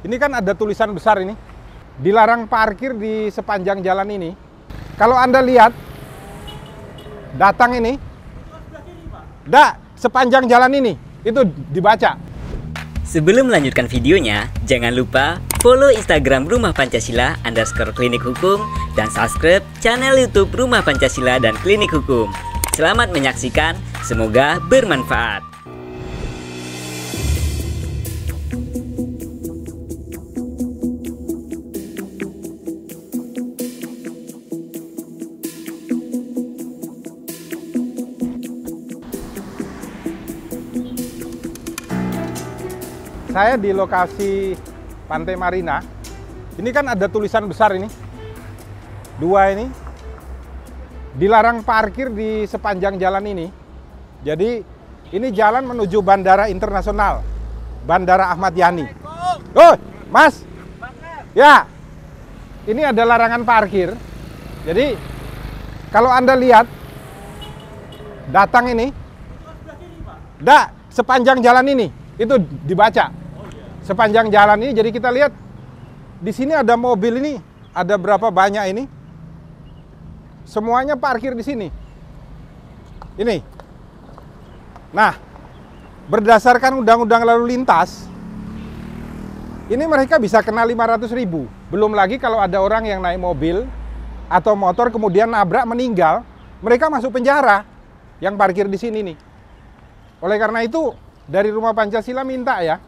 Ini kan ada tulisan besar ini. Dilarang parkir di sepanjang jalan ini. Kalau Anda lihat, datang ini. Da, sepanjang jalan ini. Itu dibaca. Sebelum melanjutkan videonya, jangan lupa follow Instagram Rumah Pancasila underscore klinik hukum dan subscribe channel Youtube Rumah Pancasila dan Klinik Hukum. Selamat menyaksikan, semoga bermanfaat. Saya di lokasi Pantai Marina. Ini kan ada tulisan besar ini. Dua ini. Dilarang parkir di sepanjang jalan ini. Jadi ini jalan menuju Bandara Internasional. Bandara Ahmad Yani. Oh, Mas. Ya. Ini ada larangan parkir. Jadi kalau Anda lihat datang ini. Da, sepanjang jalan ini itu dibaca sepanjang jalan ini. Jadi kita lihat di sini ada mobil ini, ada berapa banyak ini? Semuanya parkir di sini. Ini. Nah, berdasarkan undang-undang lalu lintas, ini mereka bisa kena 500 ribu. Belum lagi kalau ada orang yang naik mobil atau motor kemudian nabrak meninggal, mereka masuk penjara yang parkir di sini nih. Oleh karena itu, dari Rumah Pancasila minta ya,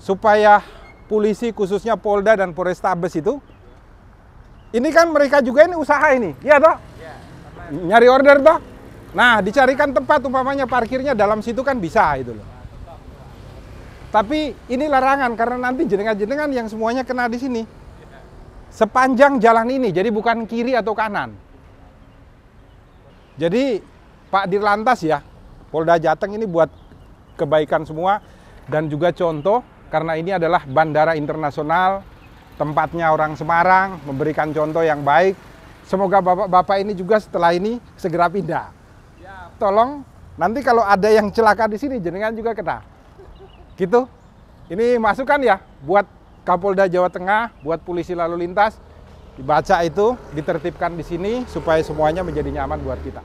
supaya polisi khususnya Polda dan Polrestabes itu ini kan mereka juga ini usaha ini, iya toh? Ya, Nyari order toh? Nah, dicarikan tempat umpamanya parkirnya dalam situ kan bisa itu loh. Tapi ini larangan karena nanti jenengan-jenengan yang semuanya kena di sini. Sepanjang jalan ini, jadi bukan kiri atau kanan. Jadi Pak Dirlantas ya, Polda Jateng ini buat kebaikan semua dan juga contoh karena ini adalah bandara internasional, tempatnya orang Semarang, memberikan contoh yang baik. Semoga bapak-bapak ini juga setelah ini segera pindah. Tolong nanti kalau ada yang celaka di sini jenengan juga kena. Gitu. Ini masukan ya buat Kapolda Jawa Tengah, buat polisi lalu lintas dibaca itu, ditertibkan di sini supaya semuanya menjadi nyaman buat kita.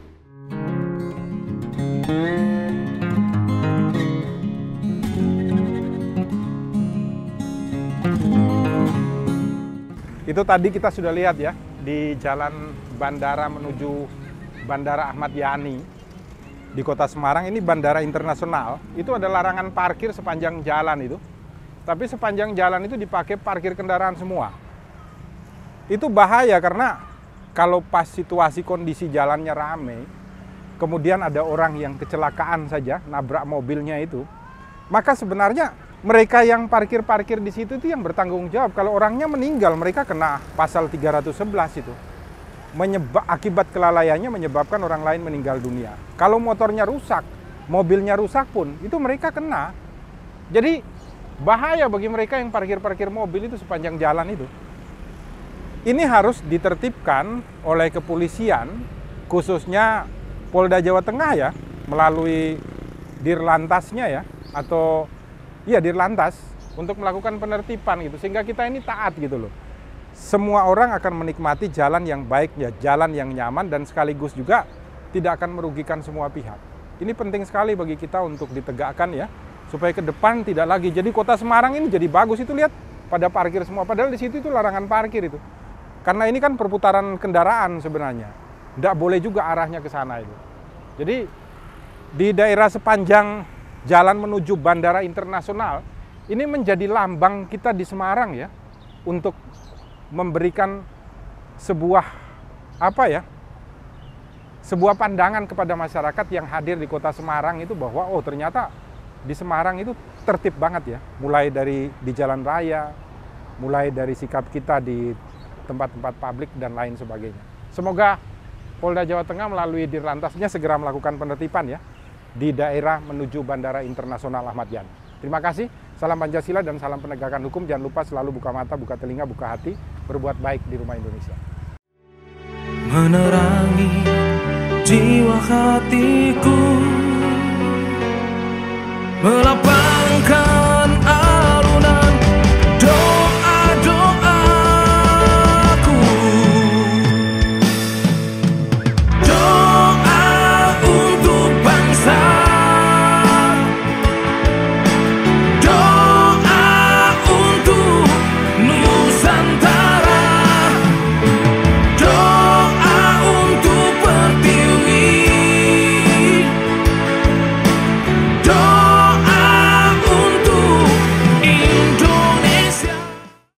Itu tadi kita sudah lihat ya di jalan bandara menuju Bandara Ahmad Yani di Kota Semarang ini bandara internasional. Itu ada larangan parkir sepanjang jalan itu. Tapi sepanjang jalan itu dipakai parkir kendaraan semua. Itu bahaya karena kalau pas situasi kondisi jalannya ramai, kemudian ada orang yang kecelakaan saja nabrak mobilnya itu, maka sebenarnya mereka yang parkir-parkir di situ itu yang bertanggung jawab. Kalau orangnya meninggal, mereka kena pasal 311 itu. Menyebab, akibat kelalaiannya menyebabkan orang lain meninggal dunia. Kalau motornya rusak, mobilnya rusak pun, itu mereka kena. Jadi bahaya bagi mereka yang parkir-parkir mobil itu sepanjang jalan itu. Ini harus ditertibkan oleh kepolisian, khususnya Polda Jawa Tengah ya, melalui Dirlantasnya ya, atau Iya, di lantas untuk melakukan penertiban gitu sehingga kita ini taat gitu loh. Semua orang akan menikmati jalan yang baik ya, jalan yang nyaman dan sekaligus juga tidak akan merugikan semua pihak. Ini penting sekali bagi kita untuk ditegakkan ya supaya ke depan tidak lagi. Jadi kota Semarang ini jadi bagus itu lihat pada parkir semua padahal di situ itu larangan parkir itu. Karena ini kan perputaran kendaraan sebenarnya. Tidak boleh juga arahnya ke sana itu. Jadi di daerah sepanjang jalan menuju bandara internasional ini menjadi lambang kita di Semarang ya untuk memberikan sebuah apa ya sebuah pandangan kepada masyarakat yang hadir di kota Semarang itu bahwa oh ternyata di Semarang itu tertib banget ya mulai dari di jalan raya mulai dari sikap kita di tempat-tempat publik dan lain sebagainya. Semoga Polda Jawa Tengah melalui Dirlantasnya segera melakukan penertiban ya di daerah menuju Bandara Internasional Ahmad Yani. Terima kasih, salam Pancasila dan salam penegakan hukum. Jangan lupa selalu buka mata, buka telinga, buka hati, berbuat baik di rumah Indonesia. Menerangi jiwa hatiku, melapas